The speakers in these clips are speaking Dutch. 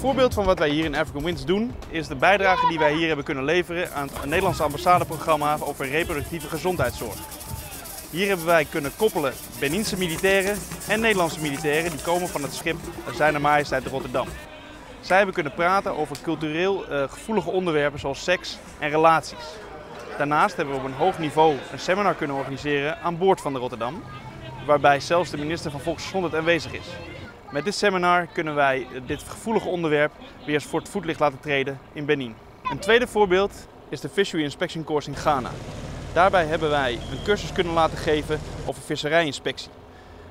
voorbeeld van wat wij hier in African Winds doen, is de bijdrage die wij hier hebben kunnen leveren aan het Nederlandse ambassadeprogramma over reproductieve gezondheidszorg. Hier hebben wij kunnen koppelen Beninse militairen en Nederlandse militairen die komen van het schip Zijne Majesteit Rotterdam. Zij hebben kunnen praten over cultureel uh, gevoelige onderwerpen zoals seks en relaties. Daarnaast hebben we op een hoog niveau een seminar kunnen organiseren aan boord van de Rotterdam, waarbij zelfs de minister van Volksgezondheid aanwezig is. Met dit seminar kunnen wij dit gevoelige onderwerp weer eens voor het voetlicht laten treden in Benin. Een tweede voorbeeld is de Fishery Inspection Course in Ghana. Daarbij hebben wij een cursus kunnen laten geven over visserijinspectie.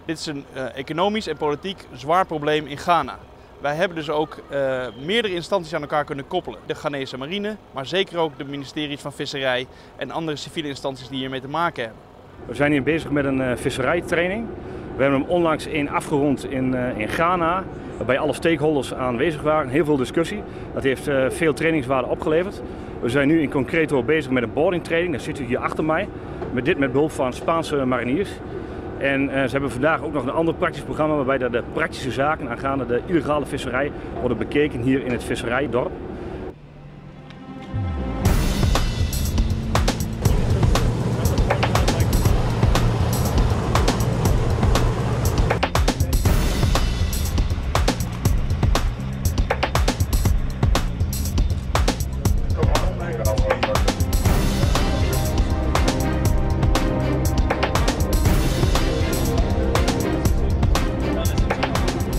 Dit is een uh, economisch en politiek zwaar probleem in Ghana. Wij hebben dus ook uh, meerdere instanties aan elkaar kunnen koppelen. De Ghanese marine, maar zeker ook de ministeries van Visserij en andere civiele instanties die hiermee te maken hebben. We zijn hier bezig met een uh, visserijtraining. We hebben hem onlangs één afgerond in, uh, in Ghana, waarbij alle stakeholders aanwezig waren. Heel veel discussie. Dat heeft veel trainingswaarde opgeleverd. We zijn nu in concreto bezig met een boarding training. Dat zit u hier achter mij. Met dit met behulp van Spaanse mariniers. En uh, ze hebben vandaag ook nog een ander praktisch programma waarbij de praktische zaken aangaande de illegale visserij worden bekeken hier in het visserijdorp.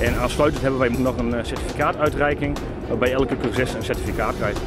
En aansluitend hebben wij nog een certificaatuitreiking waarbij elke cursus een certificaat krijgt.